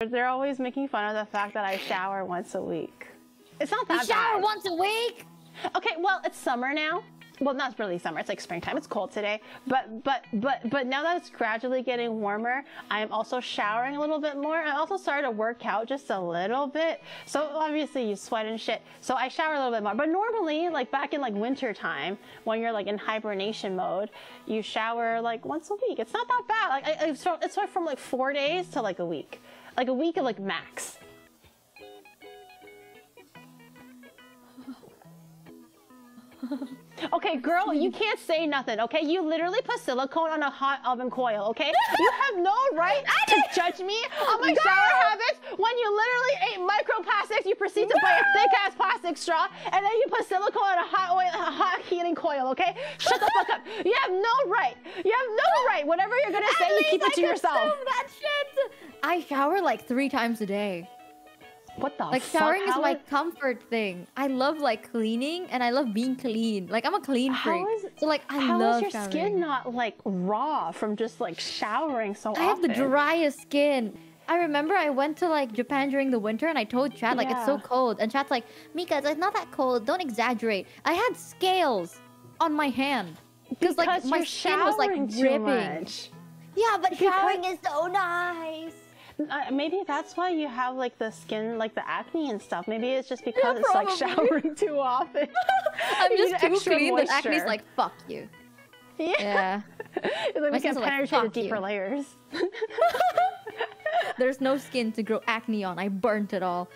They're always making fun of the fact that I shower once a week. It's not that You shower bad. once a week? Okay, well, it's summer now. Well, not really summer. It's like springtime. It's cold today. But but but but now that it's gradually getting warmer, I am also showering a little bit more. I also started to work out just a little bit. So obviously you sweat and shit. So I shower a little bit more. But normally, like back in like winter time, when you're like in hibernation mode, you shower like once a week. It's not that bad. Like I, it's from, it's from- from like four days to like a week, like a week of like max. Okay, girl, you can't say nothing, okay? You literally put silicone on a hot oven coil, okay? You have no right to judge me on my shower habits when you literally ate microplastics. You proceed to buy a thick ass plastic straw and then you put silicone on a hot oil, a hot heating coil, okay? Shut the fuck up. You have no right. You have no right. Whatever you're gonna say, you keep it to yourself. Consume that shit. I shower like three times a day. What the Like fuck? showering is How my is- comfort thing. I love like cleaning and I love being clean. Like I'm a clean How freak. is- so like I How love is your showering. skin not like raw from just like showering so I have the driest skin. I remember I went to like Japan during the winter and I told Chad like it's so cold and Chad's like Mika it's not that cold don't exaggerate. I had scales on my hand because like my skin was like ripping. much. Yeah, but Because- showering is so nice. Uh, maybe that's why you have like the skin, like the acne and stuff. Maybe it's just because it's like showering too often. I'm just too clean that acne's like fuck you. yeah. Yeah. it's like My we can like, the deeper you." layers. There's no skin to grow acne on. I burnt it all.